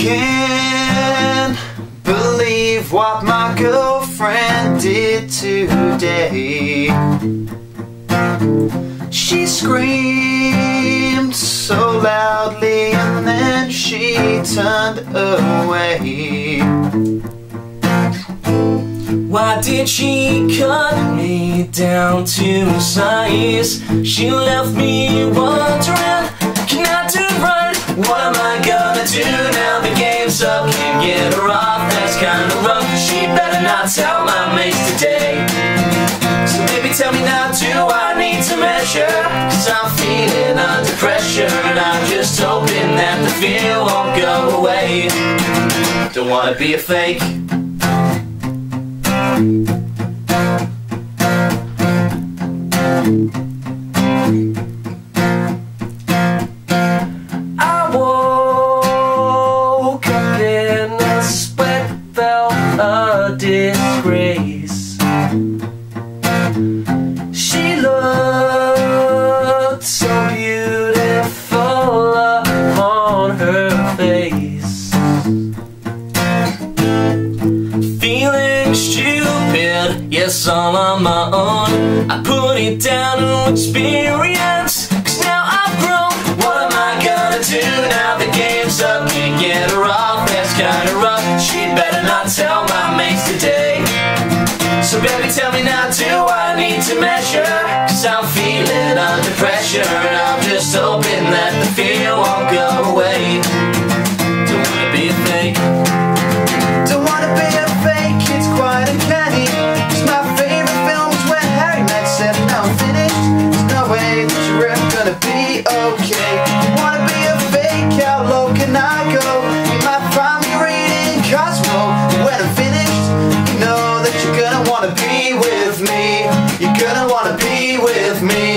can't believe what my girlfriend did today. She screamed so loudly and then she turned away. Why did she cut me down to size? She left me wondering. That's kinda rough. She better not tell my mates today. So baby tell me now, do I need to measure? Cause I'm feeling under pressure And I'm just hoping that the fear won't go away Don't wanna be a fake disgrace. She looked so beautiful upon her face. Feeling stupid, yes, all on my own. I put it down to experience. Measure? Cause I'm feeling under pressure And I'm just hoping that the fear won't go away Don't wanna be a fake Don't wanna be a fake, it's quite uncanny. Cause my favorite film is when Harry met Sally. Now I'm finished, there's no way that you're ever gonna be okay. Don't wanna be a fake, how low can I go? You might find me reading Cosmo. When I'm finished, you know that you're gonna wanna be with me. You're gonna wanna be with me.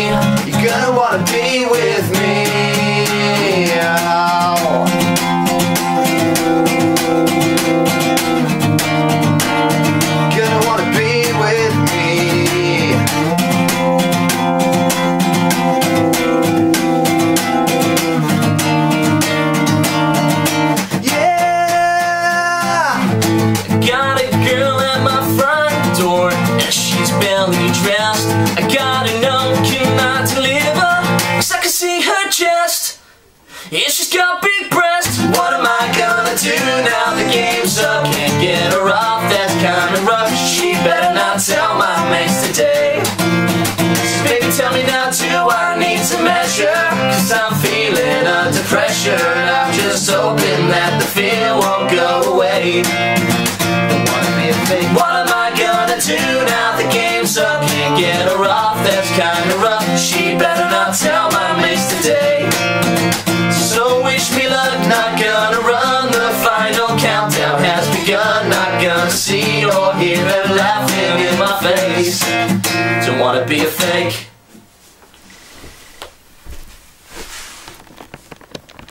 Yeah, she's got big breasts What am I gonna do now? The game's up, can't get her off. That's kinda rough. She better not tell my mates today. So baby tell me now, do I need to measure? Cause I'm feeling under pressure. And I'm just hoping that the fear won't go away. Don't wanna be a what am I gonna do now? The game's up, can't get her off, that's kinda rough. Don't wanna be a fake.